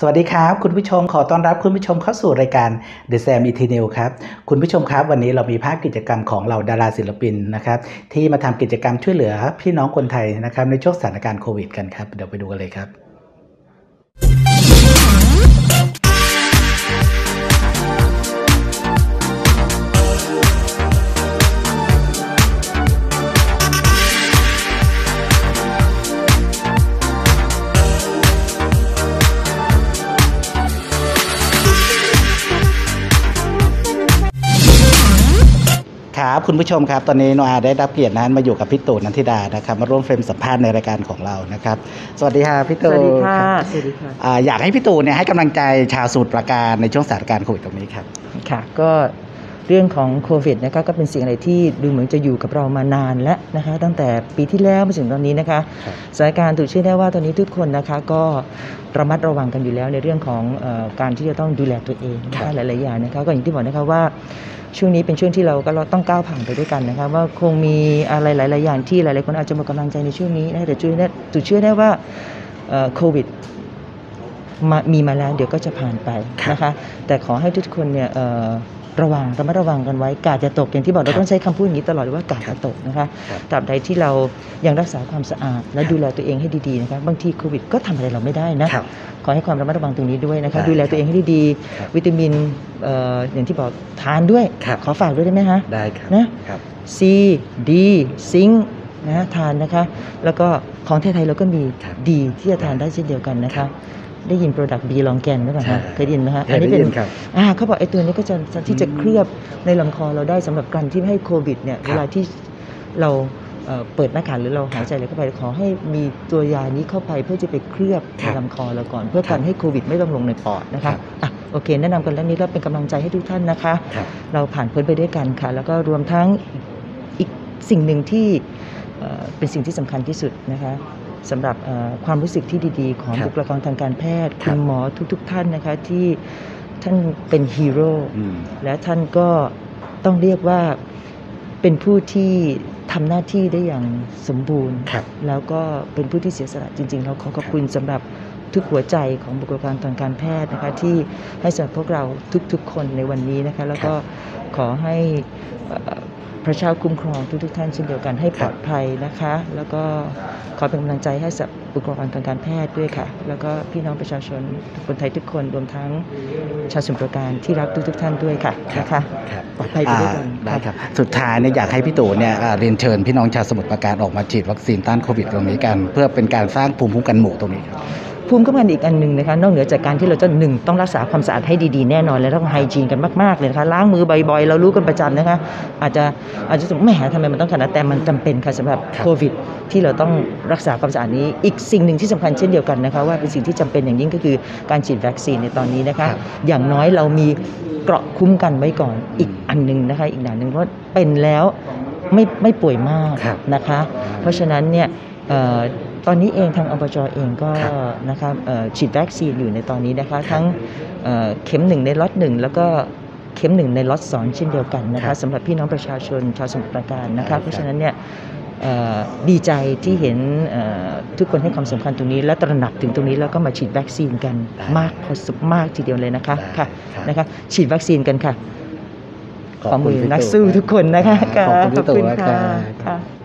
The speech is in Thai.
สวัสดีครับ คุณผู้ชมขอต้อนรับคุณผู้ชมเข้าสู่รายการ The Sam e t n e w ครับ คุณผู้ชมครับ วันนี้เรามีภาคกิจกรรมของเหล่าดาราศิลปินนะครับที่มาทำกิจกรรมช่วยเหลือพี่น้องคนไทยนะครับในช่วงสถานการณ์โควิดกันครับเดี๋ยวไปดูกันเลยครับ ครับคุณผู้ชมครับ ตอนนี้โนอาได้รับเกียรตินั้นมาอยู่กับพี่ตู่นันทิดานะครับมาร่วมเฟรมสัมภาษณ์ในรายการของเรานะครับ สวัสดีค่ะพี่สตู่วัสดีค่ะรับสวัสดีค่ะอ่าอยากให้พี่ตู่เนี่ยให้กำลังใจชาวสมุทรปราการในช่วงสถานการณ์โควิดตรงนี้ครับค่ะ ก็ เรื่องของโควิดนะคะก็เป็นสิ่งอะไรที่ดูเหมือนจะอยู่กับเรามานานแล้วนะคะตั้งแต่ปีที่แล้วมาถึงตอนนี้นะคะครับสถานการณ์ถูกเชื่อได้ว่าตอนนี้ทุกคนนะคะก็ระมัดระวังกันอยู่แล้วในเรื่องของเออการที่จะต้องดูแลตัวเองนะครัคะบหลายๆอย่างนะคะก็อย่างที่บอกนะคะว่าช่วงนี้เป็นช่วงที่เราก็เราต้องก้าวผ่านไปด้วยกันนะคะว่าคงมีอะไรหลาย ๆ อย่างที่หลาย ๆ คนอาจจะหมดกำลังใจในช่วงนี้นะแต่ช่วยได้ถูกเชื่อได้ว่าเอ่อโควิดมามีมาแล้วเดี๋ยวก็จะผ่านไปนะคะ แต่ขอให้ทุกคนเนี่ยเอ่อ ระวังระมัดระวังกันไว้กาดจะตกอย่างที่บอกครัเราบต้องใช้คำพูดอย่างนี้ตลอดว่ากาดครัจะบตกนะคะครับตราบใดที่เรายังรักษาความสะอาด และครับดูแลตัวเองให้ดีๆนะคะบางทีโควิดก็ทำอะไรเราไม่ได้นะครับขอให้ความระมัดระวังตรงนี้ด้วยนะคะได้ดูแลตัวเองให้ดีครับๆวิตามินเอ่ออย่างที่บอกทานด้วยครับขอฝากด้วยได้ไหมคะได้ครับนะครับ C D zinc นะทานนะคะ แล้วก็ของไทยๆเราก็มีครับดีที่จะทานได้เช่นเดียวกันนะครับ คะ ได้ยิน product บีลองแกนไหมคะใช่เคยได้ยินไหมคะเคยได้ยินครับอ่าเขาบอกไอ้ตัวนี้ก็จะจะที่จะอืมเคลือบในลำคอเราได้สำหรับการที่ไม่ให้โควิดเนี่ยครับเวลาที่เราเอ่อเปิดหน้ากากหรือเราหายใจอะไรเข้าไปขอให้มีตัวยานี้เข้าไปเพื่อจะไปเคลือบครัในบลำคอ ครับเราก่อน เพื่อกันให้โควิดไม่ต้องลงในปอดนะครับ คะอะโอเค แนะนำกันแล้วนี้แล้วเป็นกำลังใจให้ทุกท่านนะคะครับเราผ่านพ้นไปด้วยกันค่ะ แล้วก็รวมทั้งอีกสิ่งหนึ่งที่เอ่อเป็นสิ่งที่สำคัญที่สุดนะคะ สำหรับเอ่อความรู้สึกที่ดีๆ ของครับบุคลากรทางการแพทย์ครัคุบณหมอทุกๆท่านนะคะที่ท่านเป็นฮีโร่อืมและท่านก็ต้องเรียกว่าเป็นผู้ที่ทำหน้าที่ได้อย่างสมบูรณ์ครับแล้วก็เป็นผู้ที่เสียสละจริงๆ เราขอขอบคุณสำหรับทุกหัวใจของบุคลากรทางการแพทย์นะคะที่ให้สำหรับพวกเราทุกๆ คนในวันนี้นะคะแล้วก็ขอให้เอ่อ พระเจ้าคุ้มครองทุกๆท่านเช่นเดียวกันให้ปลอดภัยนะคะ แล้วก็ขอเป็นกำลังใจให้กับบุคลากรทางการแพทย์ด้วยค่ะ แล้วก็พี่น้องประชาชนคนไทยทุกคนรวมทั้งชาวสมุทรปราการที่รักทุกๆท่านด้วยค่ะนะคะครับปลอดภัยไปด้วยกันอ่าได้ครับ สุดท้ายเนี่ยอยากให้พี่ตู่เนี่ยอ่าเรียนเชิญพี่น้องชาวสมุทรปราการออกมาฉีดวัคซีนต้านโควิดตรงนี้กัน เพื่อเป็นการสร้างภูมิคุ้มกันหมู่ตรงนี้ครับ ภูมิคุ้มกันอีกอันหนึ่งนะคะนอกเหนือจากการที่เราจะหนึ่งต้องรักษาความสะอาดให้ดีๆแน่นอน และต้องไฮจีนกันมากๆเลยนะคะล้างมือบ่อยๆเรารู้กันประจำนะคะอาจจะอาจจะสงสัยแหมทำไมมันต้องขนาดนั้นแต่มันจำเป็นค่ะสำหรับครับโควิด ที่เราต้องรักษาความสะอาดนี้อีกสิ่งหนึ่งที่สำคัญเช่นเดียวกันนะคะว่าเป็นสิ่งที่จำเป็นอย่างยิ่งก็คือการฉีดวัคซีนในตอนนี้นะคะครับอย่างน้อยเรามีเกราะคุ้มกันไว้ก่อนอีกอันหนึ่งนะคะอีกอย่างหนึ่งว่าเป็นแล้วไม่ไม่ป่วยมากครับนะคะ เพราะฉะนั้นเนี่ยเอ่อ ตอนนี้เองทางอบจเองก็ครับนะคะเอ่อฉีดวัคซีนอยู่ในตอนนี้นะคะ ทั้งเอ่อเข็มหนึ่งในล็อตหนึ่งแล้วก็เข็มหนึ่งในล็อตสองเช่นเดียวกันนะครัคะบสำหรับพี่น้องประชาชนชาวสมุทรปราการนะครัคะบเพราะฉะนั้นเนี่ยเอ่อดีใจที่เห็นเอ่อทุกคนให้ความสำคัญตรงนี้ และตระหนักถึงตรงนี้แล้วก็มาฉีดวัคซีนกันได้มากพอสมมากทีเดียวเลยนะคะได้ค่ะครับนะคะฉีดวัคซีนกันค่ะขอบคุณมือพี่นักตู่สู้ทุกคนนะคะขอบคุณพี่ตู่ขอบคุณนะครัค่ะบค่ะ